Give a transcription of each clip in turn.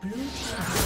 Blue team.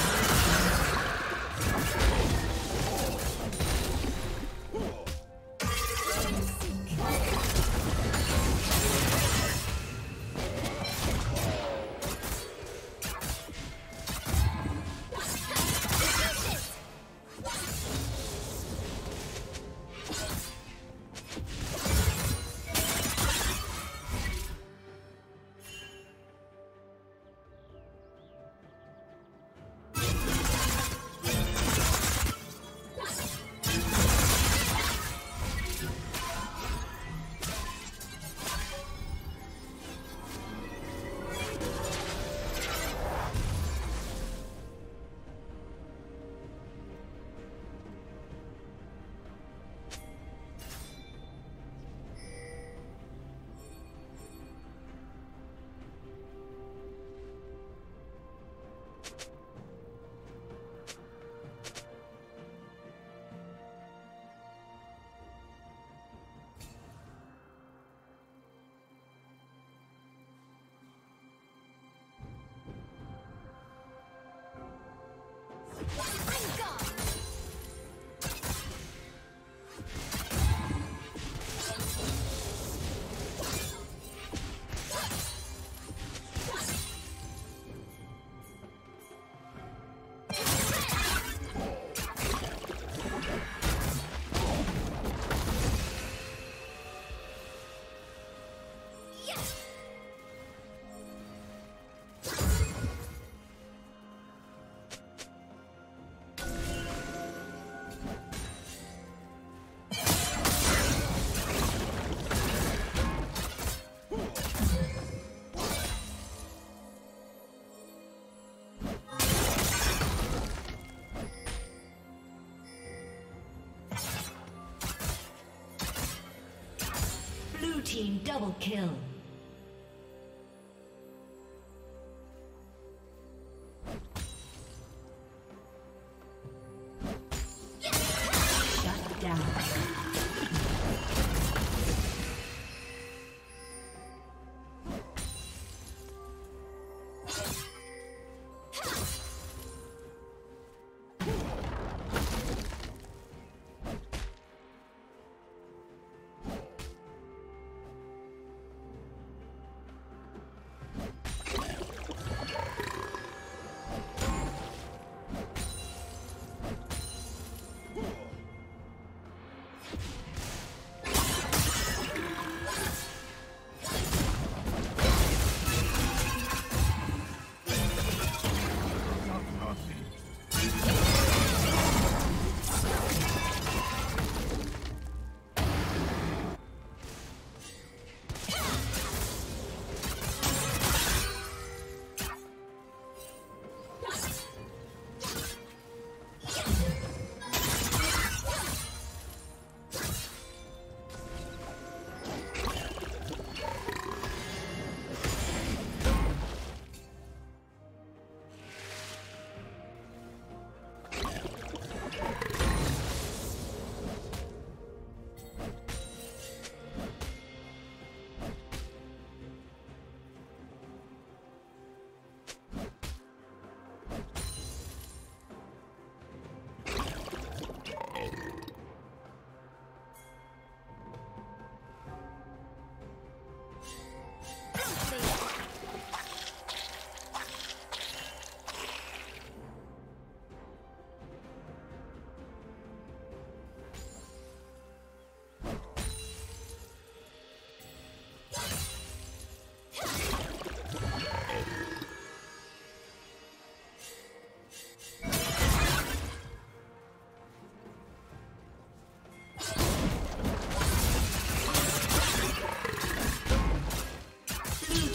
Team Double kill.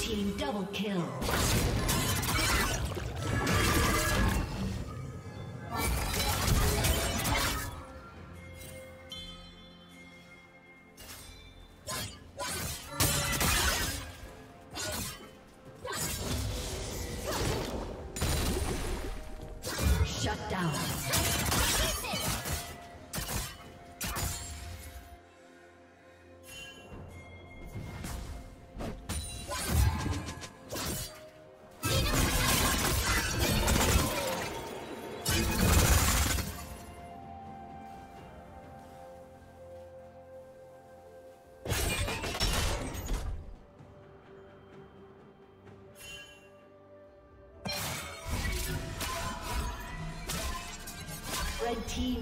Double kill.